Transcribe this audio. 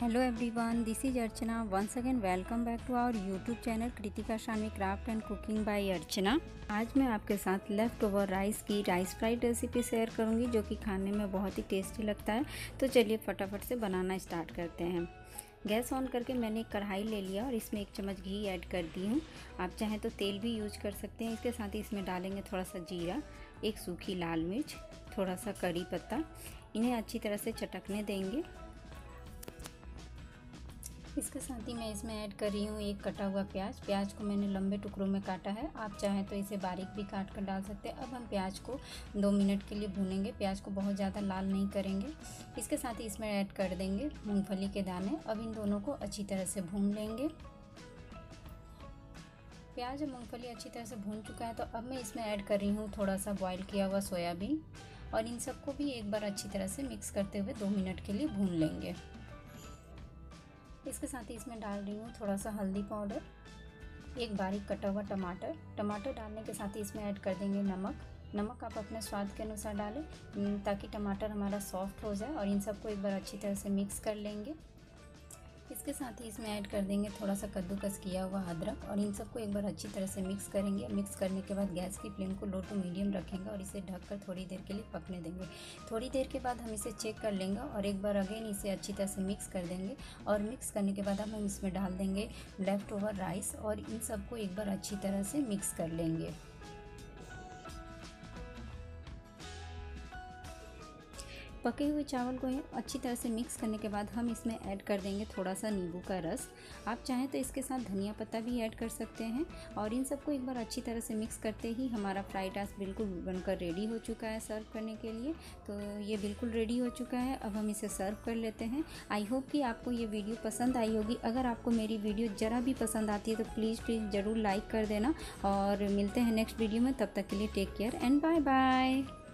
Hello everyone this is Archana once again welcome back to our YouTube channel Kritika Shami craft and cooking by Archana आज मैं आपके साथ left over rice की rice fried recipe share करूँगी, जो कि खाने में बहुत ही टेस्टी लगता है। तो चलिए फटाफट से बनाना स्टार्ट करते हैं। गैस ऑन करके मैंने एक कढ़ाई ले लिया और इसमें एक चम्मच घी ऐड कर दी हूँ। आप चाहें तो तेल भी यूज़ कर सकते हैं। इसके साथ ही इसमें डालेंगे थोड़ा सा जीरा, एक सूखी लाल मिर्च, थोड़ा सा करी पत्ता। इन्हें अच्छी तरह से चटकने देंगे। इसके साथ ही मैं इसमें ऐड कर रही हूँ एक कटा हुआ प्याज। प्याज को मैंने लंबे टुकड़ों में काटा है। आप चाहें तो इसे बारीक भी काट कर डाल सकते हैं। अब हम प्याज को दो मिनट के लिए भूनेंगे। प्याज को बहुत ज़्यादा लाल नहीं करेंगे। इसके साथ ही इसमें ऐड कर देंगे मूँगफली के दाने। अब इन दोनों को अच्छी तरह से भून लेंगे। प्याज और मूँगफली अच्छी तरह से भून चुका है तो अब मैं इसमें ऐड कर रही हूँ थोड़ा सा बॉईल किया हुआ सोयाबीन। और इन सबको भी एक बार अच्छी तरह से मिक्स करते हुए दो मिनट के लिए भून लेंगे। इसके साथ ही इसमें डाल रही हूँ थोड़ा सा हल्दी पाउडर, एक बारीक कटा हुआ टमाटर। टमाटर डालने के साथ ही इसमें ऐड कर देंगे नमक। नमक आप अपने स्वाद के अनुसार डालें ताकि टमाटर हमारा सॉफ्ट हो जाए और इन सबको एक बार अच्छी तरह से मिक्स कर लेंगे। इसके साथ ही इसमें ऐड कर देंगे थोड़ा सा कद्दूकस किया हुआ अदरक और इन सबको एक बार अच्छी तरह से मिक्स करेंगे। मिक्स करने के बाद गैस की फ्लेम को लो टू मीडियम रखेंगे और इसे ढककर थोड़ी देर के लिए पकने देंगे। थोड़ी देर के बाद हम इसे चेक कर लेंगे और एक बार अगेन इसे अच्छी तरह से मिक्स कर देंगे और मिक्स करने के बाद हम इसमें डाल देंगे लेफ़्ट ओवर राइस और इन सबको एक बार अच्छी तरह से मिक्स कर लेंगे। पके हुए चावल को अच्छी तरह से मिक्स करने के बाद हम इसमें ऐड कर देंगे थोड़ा सा नींबू का रस। आप चाहें तो इसके साथ धनिया पत्ता भी ऐड कर सकते हैं और इन सबको एक बार अच्छी तरह से मिक्स करते ही हमारा फ्राइड राइस बिल्कुल बनकर रेडी हो चुका है सर्व करने के लिए। तो ये बिल्कुल रेडी हो चुका है। अब हम इसे सर्व कर लेते हैं। आई होप कि आपको ये वीडियो पसंद आई होगी। अगर आपको मेरी वीडियो ज़रा भी पसंद आती है तो प्लीज़ प्लीज़ ज़रूर लाइक कर देना और मिलते हैं नेक्स्ट वीडियो में। तब तक के लिए take care and bye bye